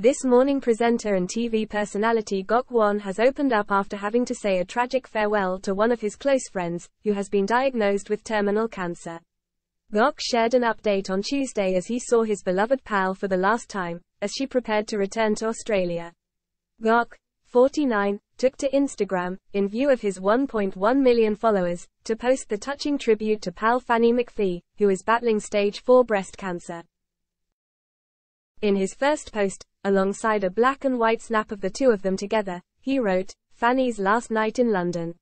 This morning presenter and TV personality Gok Wan has opened up after having to say a tragic farewell to one of his close friends, who has been diagnosed with terminal cancer. Gok shared an update on Tuesday as he saw his beloved pal for the last time, as she prepared to return to Australia. Gok, 49, took to Instagram, in view of his 1.1 million followers, to post the touching tribute to pal Fanny McPhee, who is battling stage 4 breast cancer. In his first post, alongside a black and white snap of the two of them together, he wrote, Fanny's last night in London.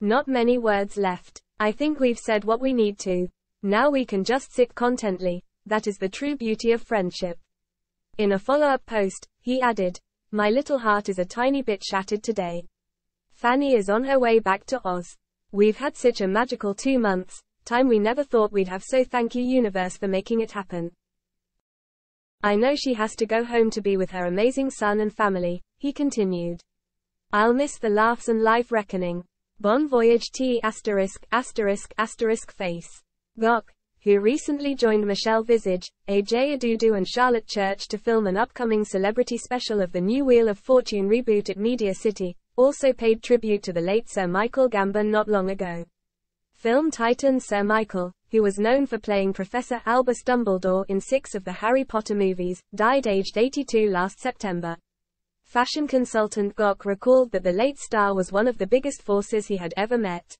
Not many words left. I think we've said what we need to. Now we can just sit contently. That is the true beauty of friendship. In a follow-up post, he added, My little heart is a tiny bit shattered today. Fanny is on her way back to Oz. We've had such a magical two months, time we never thought we'd have so thank you universe for making it happen. I know she has to go home to be with her amazing son and family, he continued. I'll miss the laughs and life reckoning. Bon voyage T asterisk asterisk asterisk face. Gok, who recently joined Michelle Visage, AJ Odudu and Charlotte Church to film an upcoming celebrity special of the new Wheel of Fortune reboot at Media City, also paid tribute to the late Sir Michael Gambon not long ago. Film titan Sir Michael, who was known for playing Professor Albus Dumbledore in six of the Harry Potter movies, died aged 82 last September. Fashion consultant Gok recalled that the late star was one of the biggest forces he had ever met.